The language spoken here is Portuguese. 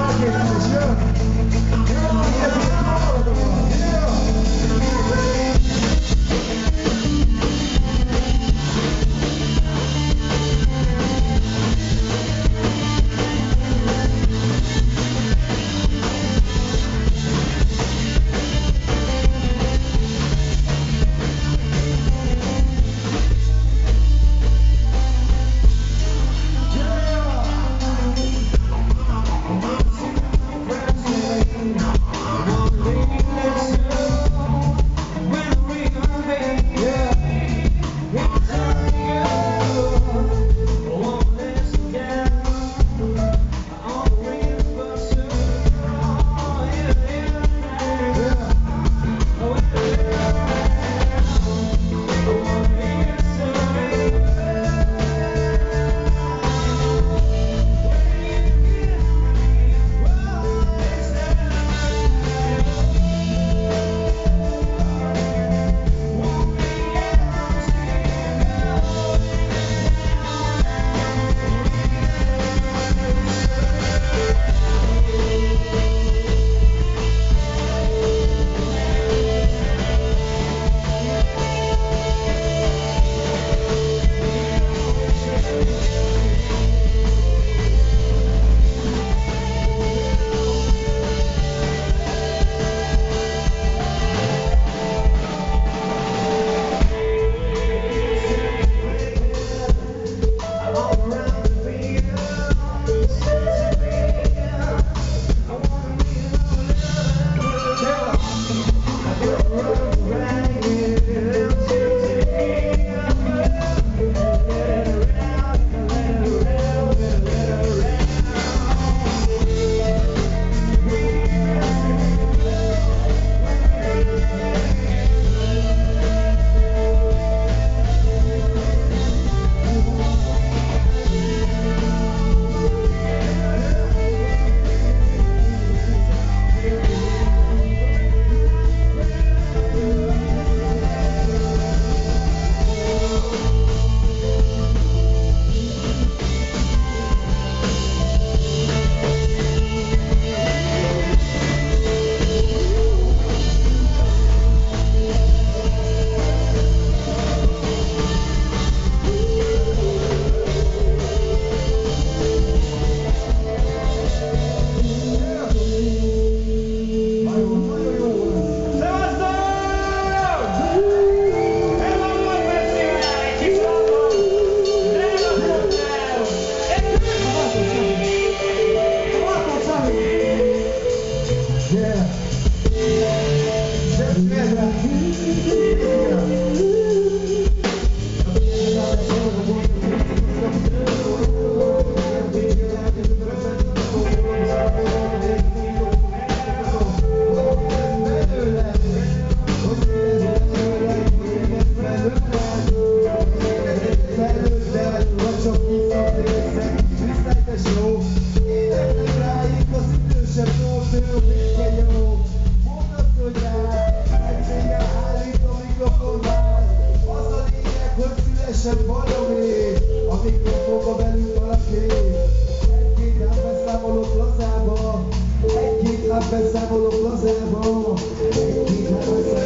la ejecución. Lazába, egy-két nap